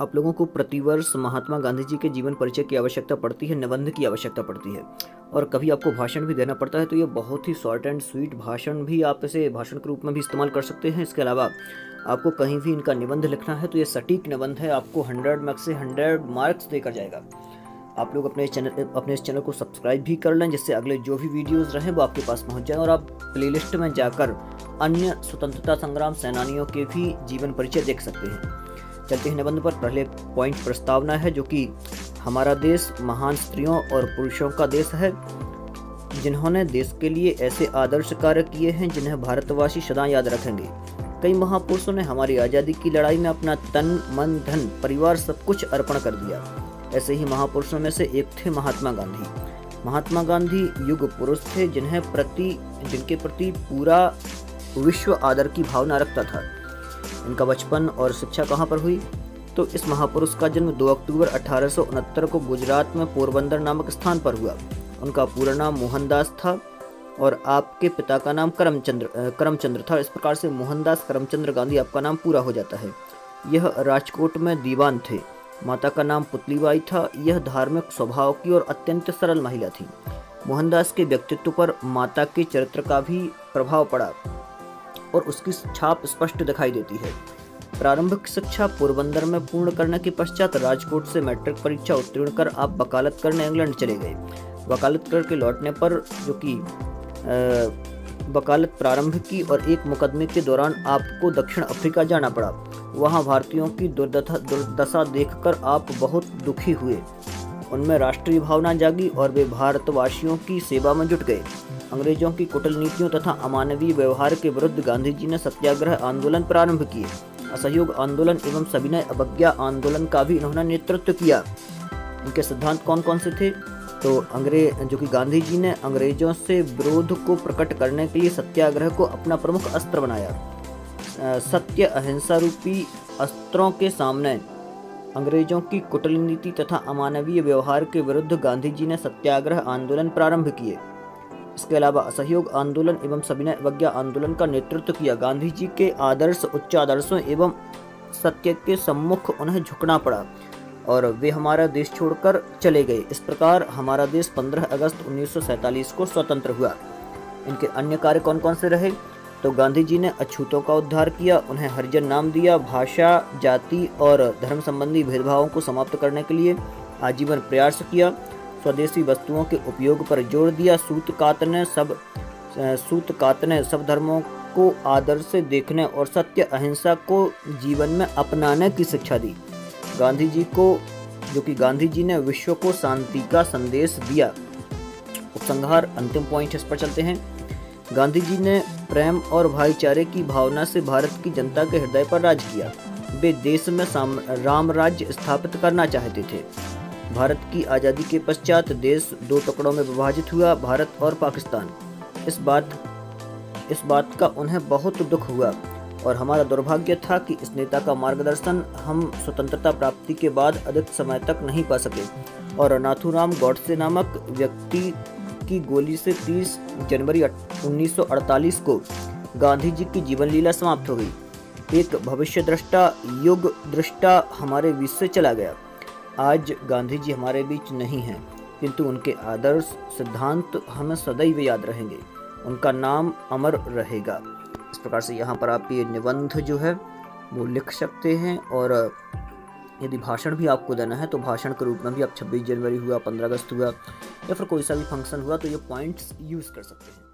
आप लोगों को प्रतिवर्ष महात्मा गांधी जी के जीवन परिचय की आवश्यकता पड़ती है, निबंध की आवश्यकता पड़ती है। और कभी आपको भाषण भी देना पड़ता है तो ये बहुत ही शॉर्ट एंड स्वीट भाषण भी आप इसे भाषण के रूप में भी इस्तेमाल कर सकते हैं। इसके अलावा आपको कहीं भी इनका निबंध लिखना है तो ये सटीक निबंध है, आपको हंड्रेड मार्क्स से हंड्रेड मार्क्स देकर जाएगा। आप लोग अपने चैनल अपने इस चैनल को सब्सक्राइब भी कर लें, जिससे अगले जो भी वीडियोस रहें, वो आपके पास पहुँच जाएँ, और आप प्लेलिस्ट में जाकर अन्य स्वतंत्रता संग्राम सेनानियों के भी जीवन परिचय देख सकते हैं। चलते हैं निबंध पर पहले पॉइंट प्रस्तावना है जो कि हमारा देश महान स्त्रियों और पुरुषों का देश है, जिन्होंने देश के लिए ऐसे आदर्श कार्य किए हैं जिन्हें भारतवासी सदा याद रखेंगे। कई महापुरुषों ने हमारी आज़ादी की लड़ाई में अपना तन, मन, धन, परिवार सब कुछ अर्पण कर दिया। ऐसे ही महापुरुषों में से एक थे महात्मा गांधी। महात्मा गांधी युग पुरुष थे जिन्हें प्रति, जिनके प्रति पूरा विश्व आदर की भावना रखता था। इनका बचपन और शिक्षा कहाँ पर हुई? तो इस महापुरुष का जन्म 2 अक्टूबर अठारह सौ उनहत्तर को गुजरात में पोरबंदर नामक स्थान पर हुआ। उनका पूरा नाम मोहनदास था और आपके पिता का नाम करमचंद्र करमचंद्र था। इस प्रकार से मोहनदास, करमचंद्र गांधी आपका नाम पूरा हो जाता है। यह राजकोट में दीवान थे। माता का नाम पुतलीबाई था। यह धार्मिक स्वभाव की और अत्यंत सरल महिला थी। मोहनदास के व्यक्तित्व पर माता के चरित्र का भी प्रभाव पड़ा। और उसकी छाप स्पष्ट दिखाई देती है। प्रारंभिक शिक्षा पोरबंदर में पूर्ण करने के पश्चात राजकोट से मैट्रिक परीक्षा उत्तीर्ण कर आप वकालत करने इंग्लैंड चले गए। वकालत करके लौटने पर, जो कि वकालत प्रारंभ की और एक मुकदमे के दौरान आपको दक्षिण अफ्रीका जाना पड़ा। वहाँ भारतीयों की दुर्दशा देखकर आप बहुत दुखी हुए। उनमें राष्ट्रीय भावना जागी और वे भारतवासियों की सेवा में जुट गए। अंग्रेज़ों की कुटल नीतियों तथा अमानवीय व्यवहार के विरुद्ध गांधी जी ने सत्याग्रह आंदोलन प्रारंभ किए। असहयोग आंदोलन एवं सविनय अवज्ञा आंदोलन का भी इन्होंने नेतृत्व किया। इनके सिद्धांत कौन कौन से थे? तो अंग्रेज़ जो कि गांधी जी ने अंग्रेज़ों से विरोध को प्रकट करने के लिए सत्याग्रह को अपना प्रमुख अस्त्र बनाया। सत्य अहिंसा रूपी अस्त्रों के सामने अंग्रेज़ों की कुटल नीति तथा अमानवीय व्यवहार के विरुद्ध गांधी जी ने सत्याग्रह आंदोलन प्रारंभ किए। इसके अलावा असहयोग आंदोलन एवं सविनय अवज्ञा आंदोलन का नेतृत्व किया। गांधी जी के आदर्श उच्च आदर्शों एवं सत्य के सम्मुख उन्हें झुकना पड़ा और वे हमारा देश छोड़कर चले गए। इस प्रकार हमारा देश 15 अगस्त 1947 को स्वतंत्र हुआ। इनके अन्य कार्य कौन कौन से रहे? तो गांधी जी ने अछूतों का उद्धार किया, उन्हें हरिजन नाम दिया, भाषा, जाति और धर्म संबंधी भेदभावों को समाप्त करने के लिए आजीवन प्रयास किया। स्वदेशी वस्तुओं के उपयोग पर ज़ोर दिया, सूत कात ने सब सूत कात ने सब धर्मों को आदर से देखने और सत्य अहिंसा को जीवन में अपनाने की शिक्षा दी। गांधी जी को, जो कि गांधी जी ने विश्व को शांति का संदेश दिया। उपसंहार, अंतिम पॉइंट इस पर चलते हैं। गांधी जी ने प्रेम और भाईचारे की भावना से भारत की जनता के हृदय पर राज किया। वे देश में राम राज्य स्थापित करना चाहते थे। भारत की आज़ादी के पश्चात देश दो टुकड़ों में विभाजित हुआ, भारत और पाकिस्तान। इस बात इस बात का उन्हें बहुत दुख हुआ और हमारा दुर्भाग्य था कि इस नेता का मार्गदर्शन हम स्वतंत्रता प्राप्ति के बाद अधिक समय तक नहीं पा सके और नाथुराम गौडसे नामक व्यक्ति की गोली से 30 जनवरी 1948 को गांधी जी की जीवन लीला समाप्त हो गई। एक भविष्य दृष्टा युग दृष्टा हमारे बीच से चला गया। आज गांधी जी हमारे बीच नहीं हैं, किंतु उनके आदर्श सिद्धांत हमें सदैव याद रहेंगे। उनका नाम अमर रहेगा। इस प्रकार से यहाँ पर आप ये निबंध जो है, वो लिख सकते हैं और यदि भाषण भी आपको देना है तो भाषण के रूप में भी आप 26 जनवरी हुआ 15 अगस्त हुआ, या फिर कोई सा भी फ़ंक्शन हुआ तो ये पॉइंट्स यूज़ कर सकते हैं।